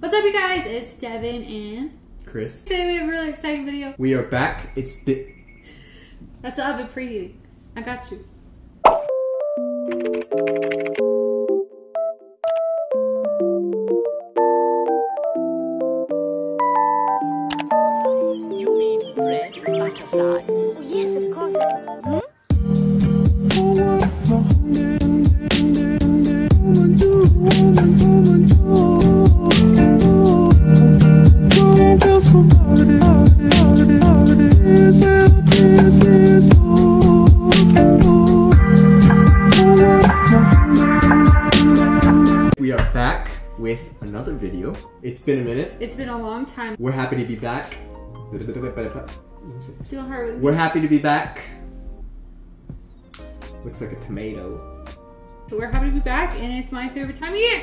What's up, you guys? It's Deavan, and Chris. today we have a really exciting video. We are back. It's bit. That's the oven preheating. I got you. Do a heart with me. We're happy to be back. Looks like a tomato. So we're happy to be back, and it's my favorite time of year.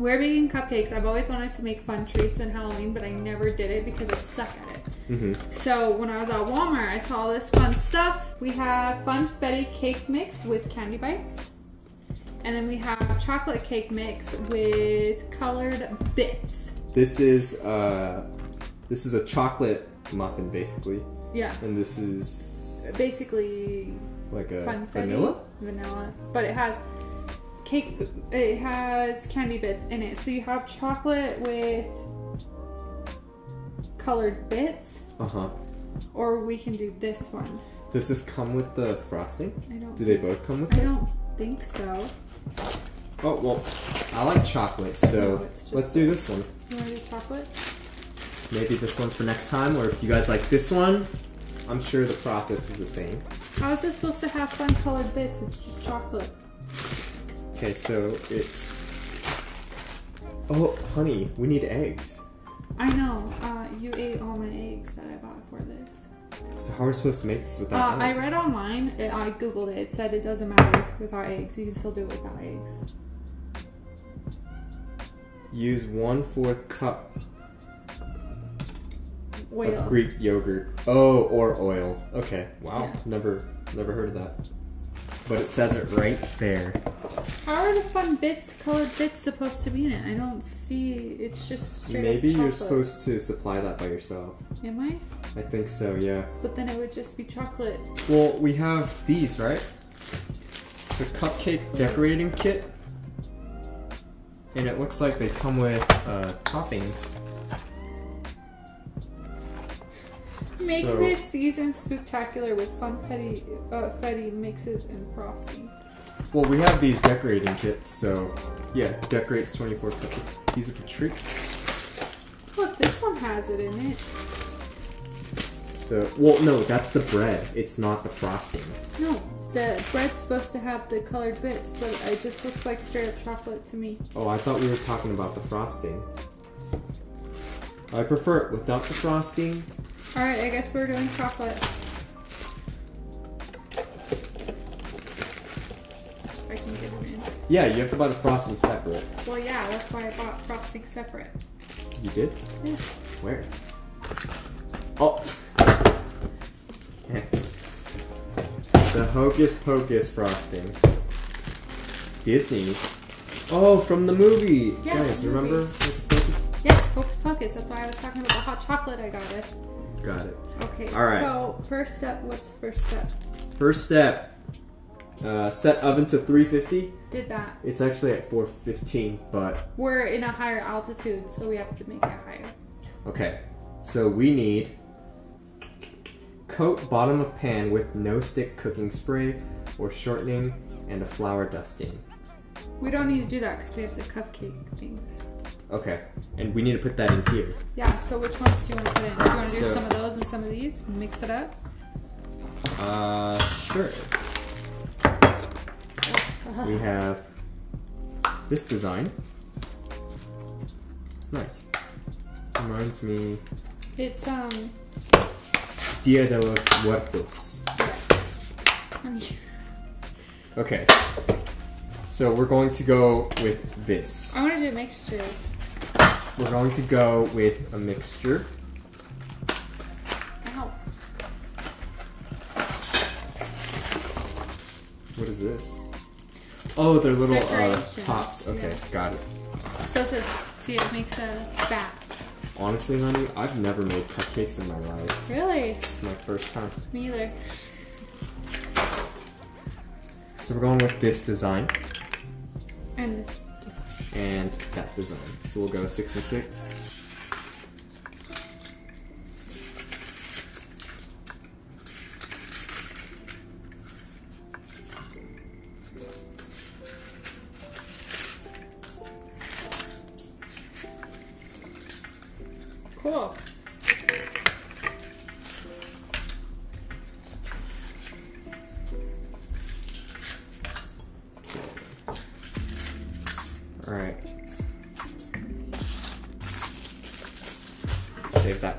We're making cupcakes. I've always wanted to make fun treats in Halloween, but I never did it because I suck at it. Mhm. So when I was at Walmart, I saw all this fun stuff. We have funfetti cake mix with candy bites. And then we have chocolate cake mix with colored bits. This is uh, this is a chocolate muffin basically, Yeah. and this is Basically like a funfetti. vanilla. Vanilla. But it has cake it has candy bits in it. So you have chocolate with colored bits. Uh huh. Or we can do this one. Does this come with the frosting? I don't Do they both come with it? I it? don't think so. Oh well, I like chocolate, so No, let's do this one. You wanna do chocolate? Maybe this one's for next time, or if you guys like this one, I'm sure the process is the same. How is it supposed to have fun colored bits? It's just chocolate. Okay, so it's. Oh, honey, we need eggs. I know. Uh, you ate all my eggs that I bought for this. So how are we supposed to make this Uh, without I read online. It, I googled it. It said it doesn't matter without eggs. You can still do it without eggs. Use one fourth cup Oil. of Greek yogurt. Oh, or oil. Okay. Wow. Yeah. Never, never heard of that. But it says it right there. How are the fun bits, colored bits, supposed to be in it? I don't see. It's just straight Maybe up you're supposed to supply that by yourself. Am I? I think so. Yeah. But then it would just be chocolate. Well, we have these, right? It's a cupcake decorating kit. And it looks like they come with uh, toppings. Make So- this season spectacular with funfetti, uh, fetty mixes and frosting. Well, we have these decorating kits, so yeah, decorates 24 cupcakes. These are for treats. Look, this one has it in it. So, well, no, that's the bread. It's not the frosting. No, the bread's supposed to have the colored bits, but it just looks like straight up chocolate to me. Oh, I thought we were talking about the frosting. I prefer it without the frosting. Alright, I guess we're doing chocolate. I can get them in. Yeah, you have to buy the frosting separate. Well, yeah, that's why I bought frosting separate. You did? Yeah. Where? Oh. the Hocus Pocus frosting. Disney. Oh, from the movie. Yeah, Guys, the remember. Hocus Pocus? Yes, Hocus Pocus. That's why I was talking about the hot chocolate I got it. Got it. Okay, All right. so first step, what's the first step? First step. Uh, set oven to 350. Did that. It's actually at 415, but We're in a higher altitude, so we have to make it higher. okay. So we need coat bottom of pan with no stick cooking spray or shortening and a flour dusting. We don't need to do that because we have the cupcake things. Okay, and we need to put that in here. Yeah, so which ones do you want to put in? Do you want to do So- some of those and some of these? Mix it up? Uh, sure. We have this design. It's nice. Reminds me It's, um, Dia de los Muertos. Okay. So we're going to go with this. I want to do a mixture. We're going to go with a mixture. Ow. What is this? Oh, they're little uh, tops. Okay, yeah. got it. So it says, see, it makes a bat. Honestly, honey, I've never made cupcakes in my life. Really? It's my first time. Me either. So we're going with this design And this. And that design. So we'll go six and six. Cool.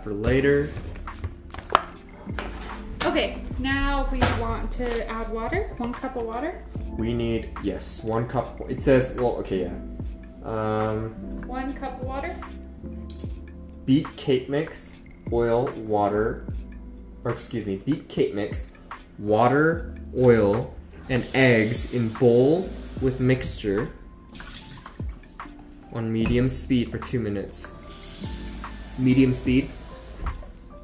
That for later. Okay, now we want to add water. One cup of water. We need, yes, one cup. It says, well, okay, yeah. Um, One cup of water. beat cake mix, oil, water, or excuse me, beat cake mix, water, oil, and eggs in bowl with mixture on medium speed for two minutes. Medium speed,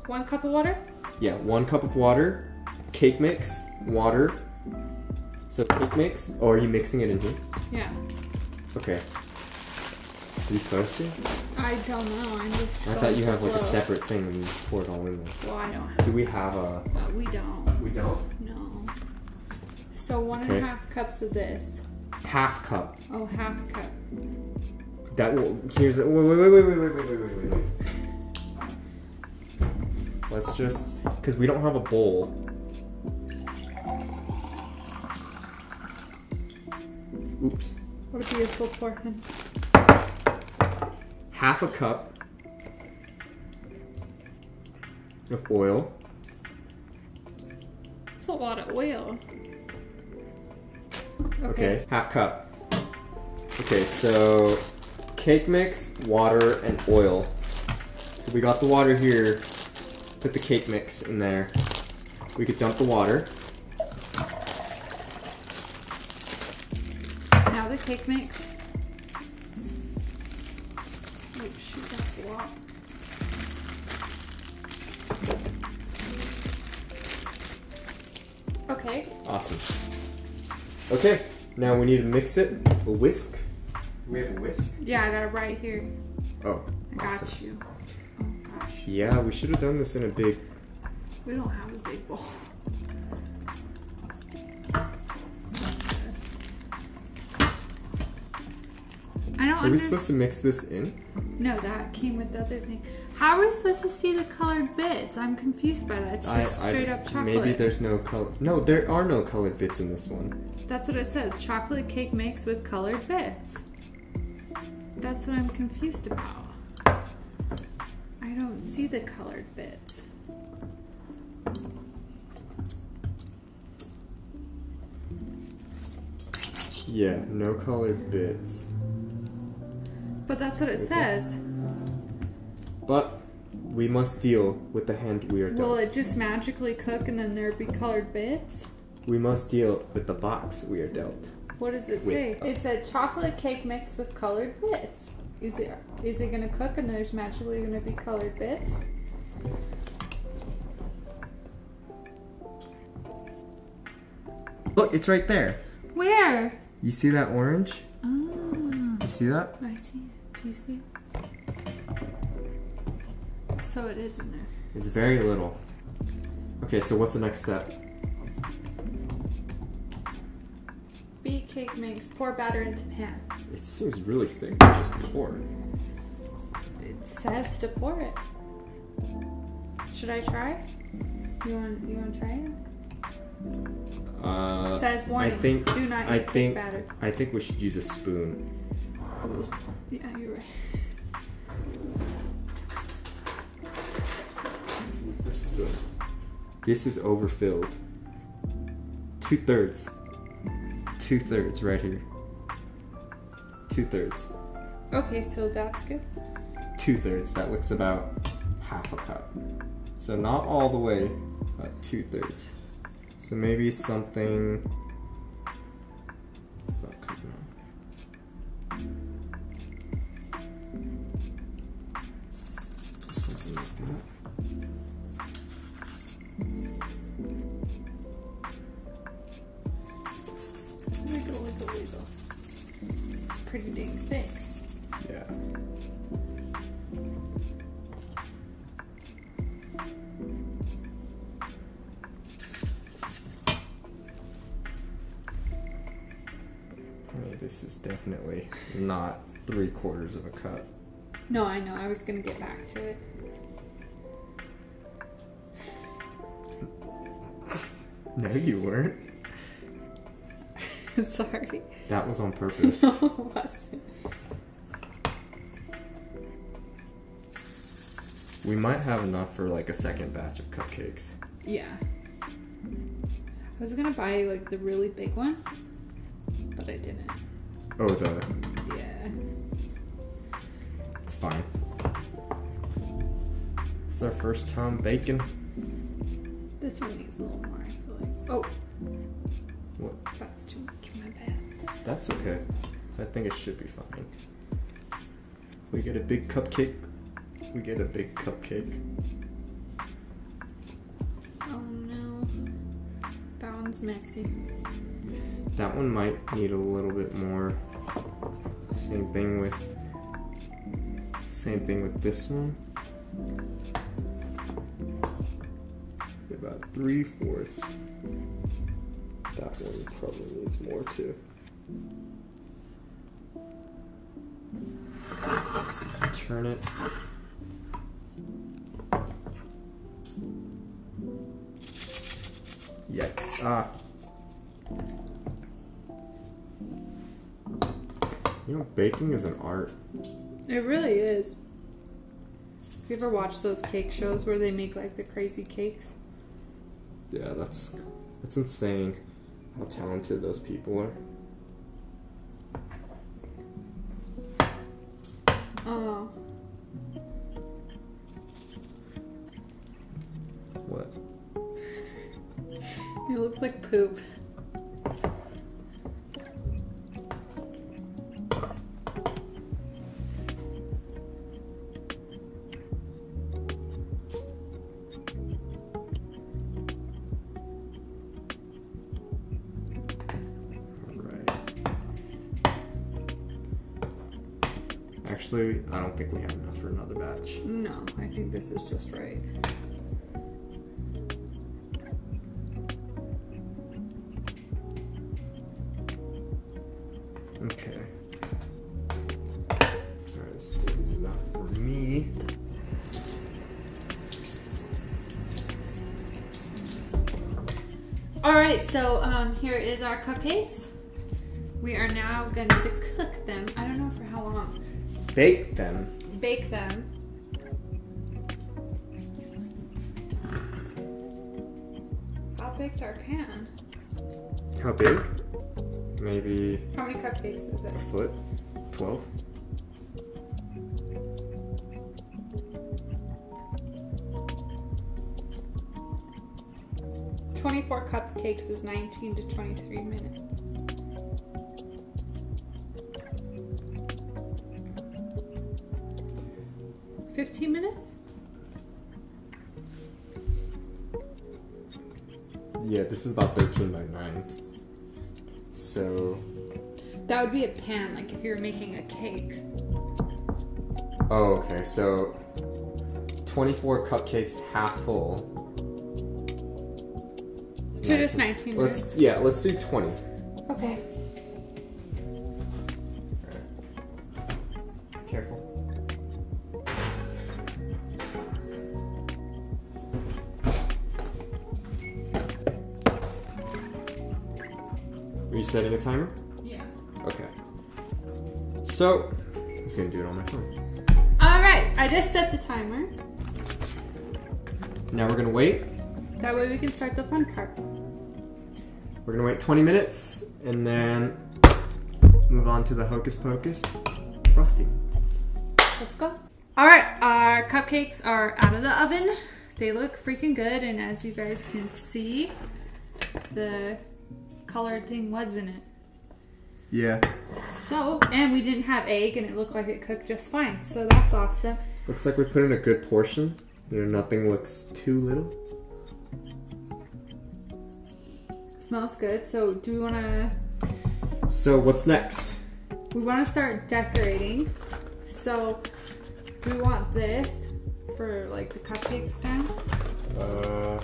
One cup of water. yeah, one cup of water, cake mix, water. So cake mix, or are you mixing it in here? Yeah. Okay. Are you supposed to? I don't know. I'm just. I thought you have like a separate thing and you pour it all in there. Well, I don't have. Do we have a? But we don't. We don't. No. So one and a half cups of this. Half cup. Oh, half cup. That will. Here's it. Wait, wait, wait, wait, wait, wait, wait, wait, wait, wait. Let's just, because we don't have a bowl. Oops. What a beautiful portion. Half a cup of oil. That's a lot of oil. Okay. Half cup. Okay, so cake mix, water, and oil. So we got the water here. Put the cake mix in there. We could dump the water. Now the cake mix. Oh shoot, that's a lot. Okay. Awesome. Okay, now we need to mix it. A whisk. We have a whisk. Yeah, I got it right here. Oh, I got awesome. you. Yeah, we should have done this in a big. We don't have a big bowl. It's not good. I don't Are we supposed to mix this in? No, that came with the other thing. How are we supposed to see the colored bits? I'm confused by that. It's just straight up chocolate. Maybe there's no color. No, there are no colored bits in this one. That's what it says. Chocolate cake mix with colored bits. That's what I'm confused about. I don't see the colored bits. Yeah, no colored bits. But that's what it says. But we must deal with the hand we are dealt. Will it just magically cook and then there be colored bits? We must deal with the box we are dealt. What does it Wait. say? It said chocolate cake mix with colored bits. Is it is it gonna cook and there's magically gonna be colored bits? Look, it's right there. Where? You see that orange? Oh, You see that? I see. Do you see? So it is in there. It's very little. Okay, so what's the next step? Beet cake mix. Pour batter into pan. It seems really thick just pour. It says to pour it. Should I try? You want you want to try it? Uh, says warning. I think do not eat I think batter. I think we should use a spoon. Yeah, you're right. Use the spoon. This is overfilled. Two thirds. Two thirds right here two thirds. Okay, so that's good. Two thirds. That looks about half a cup. So not all the way, but two thirds. So maybe something. It's not coming on. Something like that. Wiggle, wiggle, wiggle pretty dang thick. Yeah. This is definitely not three quarters of a cup. No, I know. I was gonna get back to it. No, you weren't. Sorry. That was on purpose. No, it wasn't. we might have enough for like a second batch of cupcakes. Yeah. I was gonna buy like the really big one, but I didn't. Oh, the Yeah. it's fine. It's our first time baking. This one needs a little more, I feel like. Oh, What? that's too much. That's okay. I think it should be fine. We get a big cupcake. We get a big cupcake. Oh no. That one's messy. That one might need a little bit more. Same thing with. Same thing with this one. About three fourths. That one probably needs more too. Let's turn it. Yikes. Ah. You know, baking is an art. It really is. Have you ever watched those cake shows where they make like the crazy cakes? Yeah, that's that's insane how talented those people are. Oh. What? It looks like poop. I don't think we have enough for another batch. No, I think this is just right. Okay. Alright, this is enough for me. All right, so um, here is our cupcakes. We are now going to cook them. I don't know for how long. Bake them. Bake them. How big's our pan? How big? Maybe How many cupcakes is it? a foot? Twelve? Twenty-four cupcakes is nineteen to twenty-three minutes. Yeah, this is about 13 by 9. So. That would be a pan, like if you're making a cake. Oh, okay. So. 24 cupcakes half full. So just 19 minutes. Let's yeah, let's do 20. Okay. A timer? Yeah. Okay. So, I'm just gonna do it on my phone. All right, I just set the timer. Now we're gonna wait. That way we can start the fun part. We're gonna wait 20 minutes and then move on to the hocus pocus frosting. Let's go. All right, our cupcakes are out of the oven. They look freaking good, and as you guys can see, the colored thing was in it. Yeah. So, and we didn't have egg, and it looked like it cooked just fine. So that's awesome. Looks like we put in a good portion. You know, nothing looks too little. Smells good. So, do we want to? So what's next? we want to start decorating. So, do we want this for like the cupcake stand? Uh,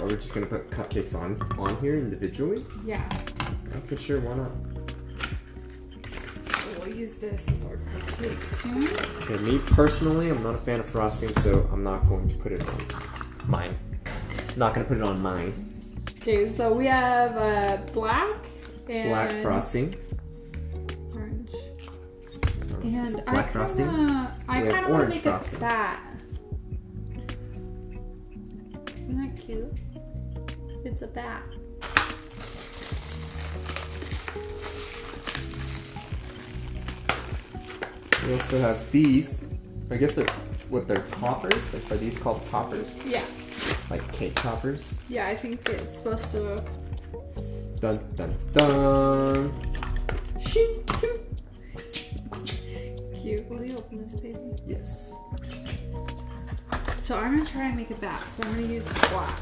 are we just gonna put cupcakes on on here individually? Yeah. Okay, sure. Why not? So we'll use this as our cupcake stand. Okay, me personally, I'm not a fan of frosting, so I'm not going to put it on mine. Not gonna put it on mine. Okay, so we have uh, black and Black frosting. orange. And I black frosting. kinda, I We have kind of want orange to make frosting. it that. Isn't that cute? It's a bat. We also have these. I guess they're what they're toppers. Like, are these called toppers? Yeah, Like cake toppers. yeah. I think it's supposed to. Dun dun dun. Cute. Will you open this baby? Yes. So I'm gonna try and make a bat. So I'm gonna use black.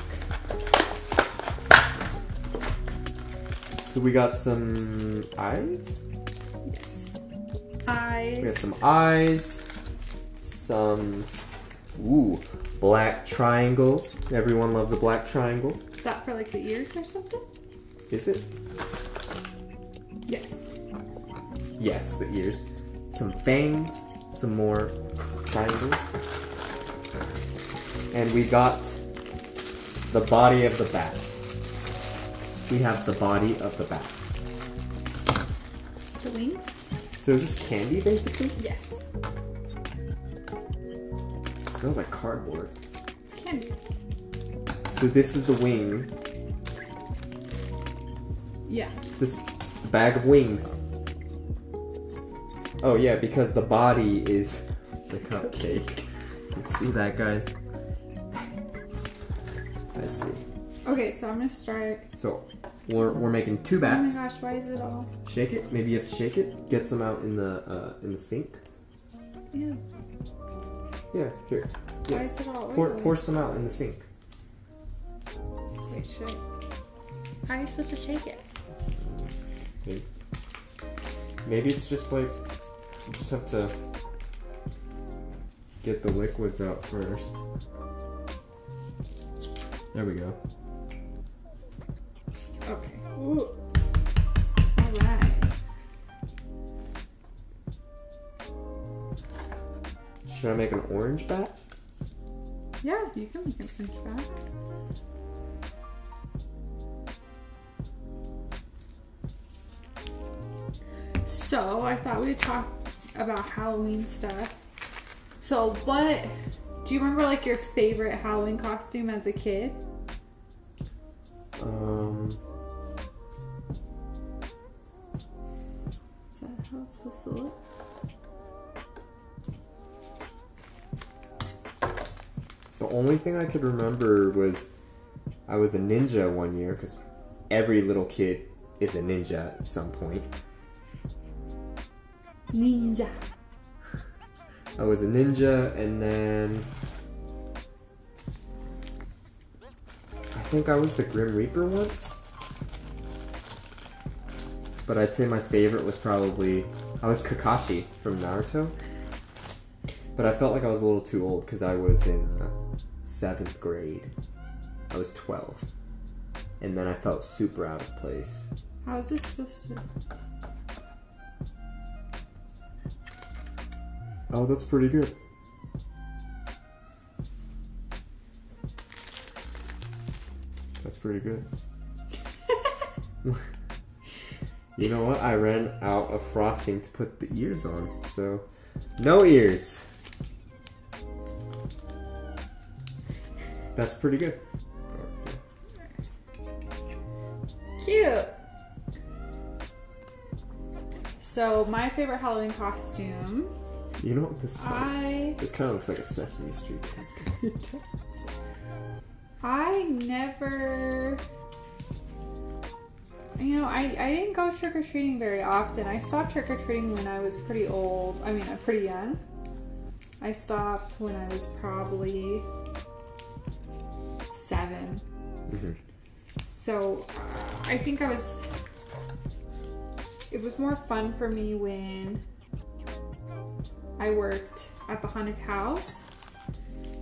So we got some eyes. Yes. We have some eyes. Some ooh black triangles. Everyone loves a black triangle. Is that for like the ears or something? Is it? Yes. Yes, the ears. Some fangs. Some more triangles. And we got the body of the bat. We have the body of the bat. The wings? So is this candy basically? Yes. It smells like cardboard. It's candy. So this is the wing. Yeah. This the bag of wings. Oh yeah, because the body is the cupcake. You see that, guys? I see. Okay, so I'm gonna start. So we're, we're making two Oh my gosh, why is it all? Shake it. Maybe you have to shake it. Get some out in the uh, in the sink. Ew. Yeah, here. Why is it all Pour pour some out in the sink. Wait, shake. How are you supposed to shake it? Maybe, maybe it's just like you just have to get the liquids out first. There we go. Ooh. Alright. Should I make an orange bat? Yeah, you can make an orange bat. So I thought we'd talk about Halloween stuff. So what do you remember like your favorite Halloween costume as a kid? Um, only thing I could remember was I was a ninja one year because every little kid is a ninja at some point. Ninja. I was a ninja, and then I think I was the Grim Reaper once. But I'd say my favorite was probably I was Kakashi from Naruto. But I felt like I was a little too old because I was in uh, seventh grade. I was twelve, and then I felt super out of place. How is this supposed to? Oh, that's pretty good. That's pretty good. you know what? I ran out of frosting to put the ears on, so no ears. That's pretty good. Cute. So my favorite Halloween costume, You know what this is? I This kind of looks like a Sesame Street. I never you know, I, I didn't go trick or treating very often. I stopped trick or treating when I was pretty old. I mean, I'm pretty young. I stopped when I was probably 7 Mhm. So I think I was it was more fun for me when I worked at the haunted house.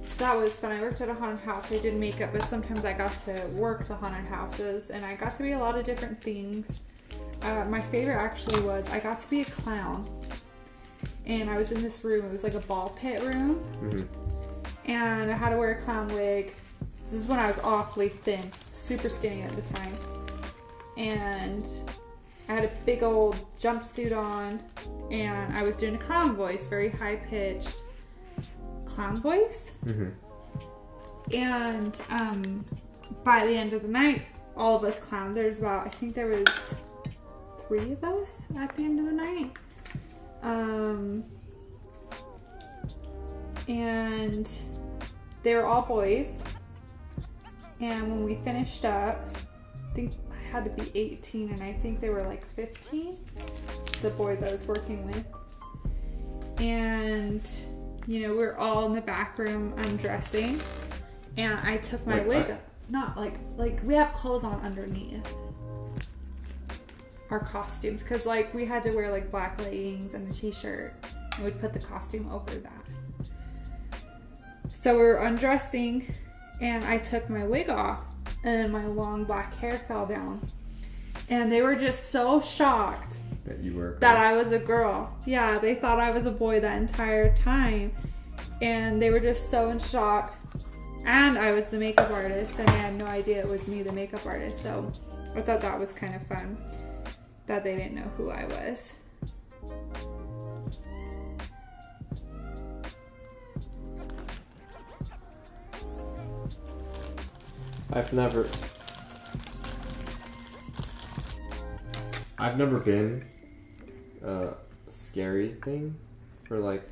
So that was fun. I worked at a haunted house. I did makeup, but sometimes I got to work the haunted houses and I got to be a lot of different things. Uh, my favorite actually was I got to be a clown. And I was in this room, it was like a ball pit room. hmm And I had to wear a clown wig. This is when I was awfully thin, super skinny at the time. And I had a big old jumpsuit on, and I was doing a clown voice, very high pitched clown voice. hmm And um, by the end of the night, all of us clowns, there was about, I think there was three of us at the end of the night. Um, and they were all boys. And when we finished up, I think I had to be 18, and I think they were like 15, the boys I was working with. And, you know, we are all in the back room undressing and I took my Like, wig I- off. Not like like we have clothes on underneath our costumes because like we had to wear like black leggings and a t-shirt and we'd put the costume over that. So we were undressing and I took my wig off and my long black hair fell down. And they were just so shocked That you were. that I was a girl. Yeah, they thought I was a boy that entire time. And they were just so in shocked. And I was the makeup artist, and I had no idea it was me, the makeup artist. So I thought that was kind of fun that they didn't know who I was. I've never. I've never been a scary thing for like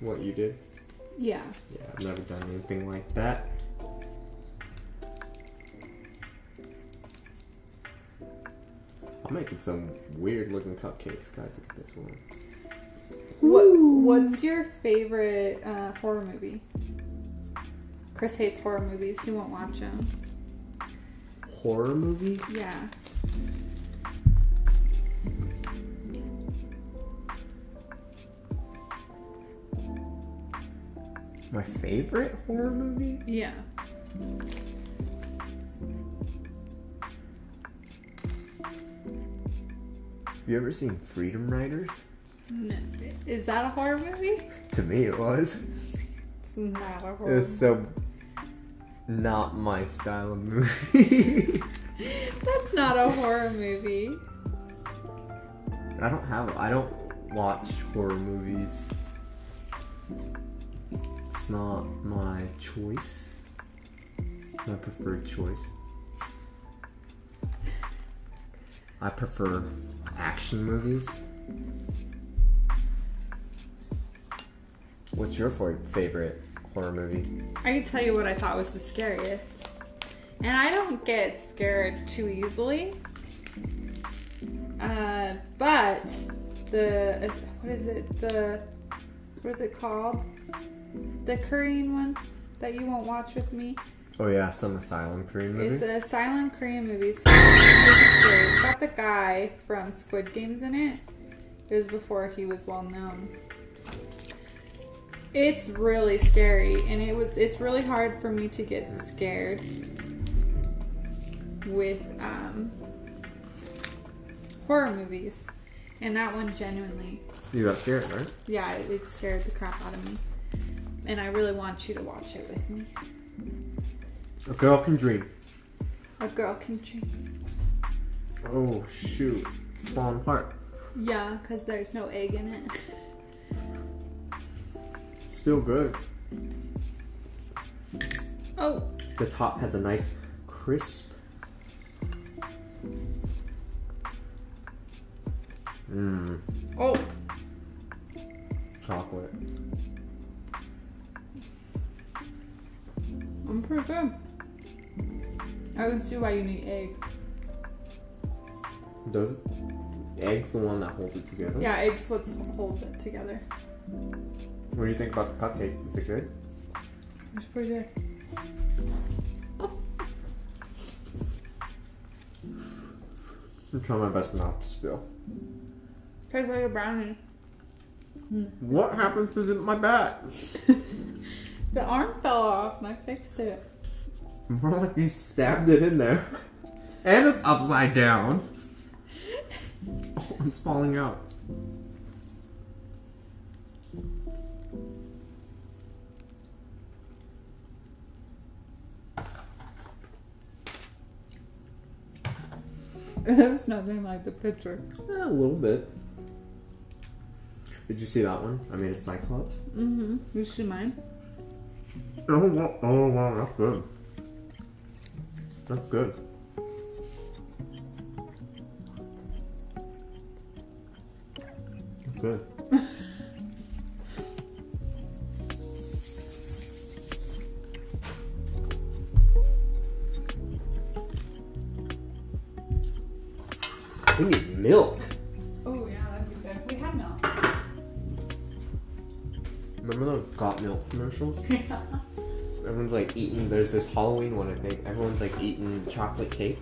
what you did. Yeah. Yeah, I've never done anything like that. I'm making some weird looking cupcakes, guys. Look at this one. What What's your favorite uh, horror movie? Chris hates horror movies. He won't watch them. Horror movie? Yeah. My favorite horror movie? Yeah. Have you ever seen Freedom Riders? No. Is that a horror movie? To me, it was. It's not a horror It's so not my style of movie. That's not a horror movie. I don't have. I don't watch horror movies. It's not my choice. My preferred choice. I prefer action movies. What's your favorite horror movie? I can tell you what I thought was the scariest. And I don't get scared too easily. Uh, but the what is it? The what is it called? The Korean one that you won't watch with me. Oh yeah, some asylum Korean movie. It's a silent Korean movie. It's. It's got the guy from Squid Games in it. It was before he was well known. It's really scary, and it was. It's really hard for me to get scared with um, horror movies, and that one genuinely, you got scared, right? yeah, it, it scared the crap out of me. And I really want you to watch it with me. A girl can dream. A girl can dream. Oh shoot, falling apart. Yeah, because there's no egg in it. Still good. Oh, The top has a nice crisp. Mmm, oh, chocolate. I'm pretty good. I can see why you need egg. Does eggs the one that holds it together? Yeah, eggs what holds it together. What do you think about the cupcake? Is it good? It's pretty good. I'm trying my best not to spill. Tastes like a brownie. What happened to the, my bat? The arm fell off and I fixed it. More like you stabbed it in there. And it's upside down. Oh, it's falling out. It looks nothing like the picture. Eh, a little bit. Did you see that one? I made a cyclops. Mm-hmm. You see mine? Oh, wow. oh wow, that's good. That's good. Good. Commercials? Everyone's like eating. There's this Halloween one, I think. Everyone's like eating chocolate cake.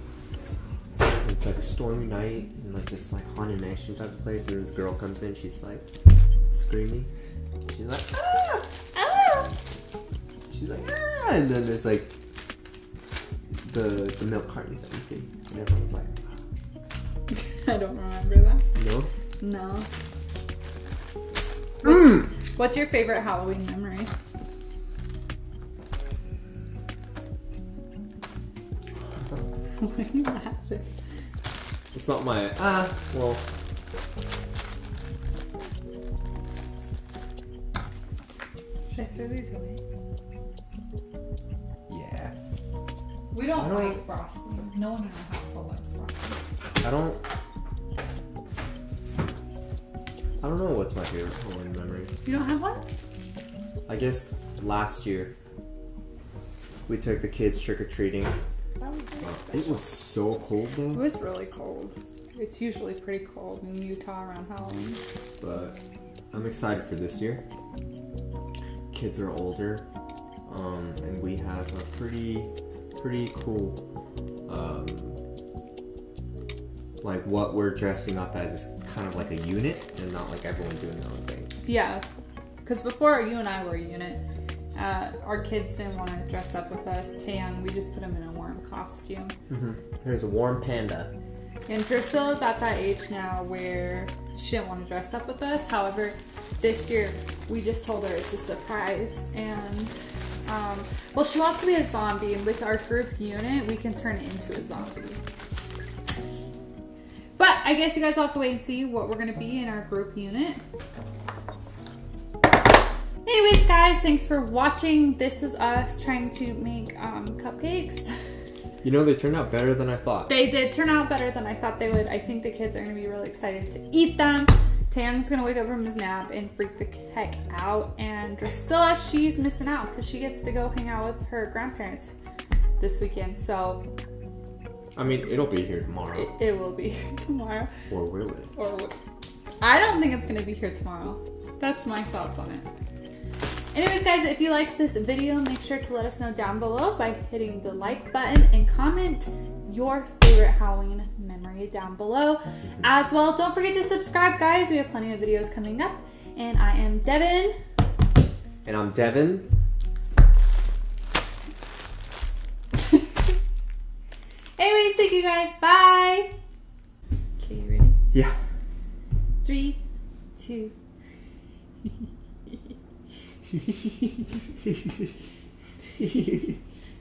It's like a stormy night and like this like haunted mansion type of place, and this girl comes in. She's like screaming. She's like ah, ah. She's like ah, and then there's like the the milk cartons and everything, and everyone's like I don't remember that. no. No. Mm. What's your favorite Halloween memory? What are you laughing? It's not my ah. Well, Should I throw these away? yeah. We don't, I don't- like frosting. No one in our household likes frosting. I don't. I don't know what's my favorite Halloween memory. You don't have one? I guess last year we took the kids trick or treating. That was very It was so cold though. It was really cold. It's usually pretty cold in Utah around Halloween. but I'm excited for this year. Kids are older, um, and we have a pretty, pretty cool, um, like what we're dressing up as is kind of like a unit, and not like everyone doing their own thing. Yeah, because before you and I were a unit, uh, our kids didn't want to dress up with us. Taeyang, we just put him in a warm costume. Here's a warm panda. And Drascilla is at that age now where she didn't want to dress up with us. However, this year we just told her it's a surprise, and um, well, she wants to be a zombie, and with our group unit, we can turn it into a zombie. But I guess you guys will have to wait and see what we're gonna be in our group unit. Anyways, guys, thanks for watching. This was us trying to make um, cupcakes. You know, they turned out better than I thought. They did turn out better than I thought they would. I think the kids are gonna be really excited to eat them. Tang's gonna wake up from his nap and freak the heck out. And Drascilla, she's missing out because she gets to go hang out with her grandparents this weekend. So I mean, it'll be here tomorrow. it, it will be here tomorrow. Or will it? Or I don't think it's gonna be here tomorrow. That's my thoughts on it. Anyways, guys, if you liked this video, make sure to let us know down below by hitting the like button and comment your favorite Halloween memory down below. As well, don't forget to subscribe, guys. We have plenty of videos coming up. And I am Deavan. And I'm Deavan. Anyways, thank you guys. Bye. Okay, you ready? Yeah. Three, two.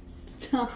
Stop.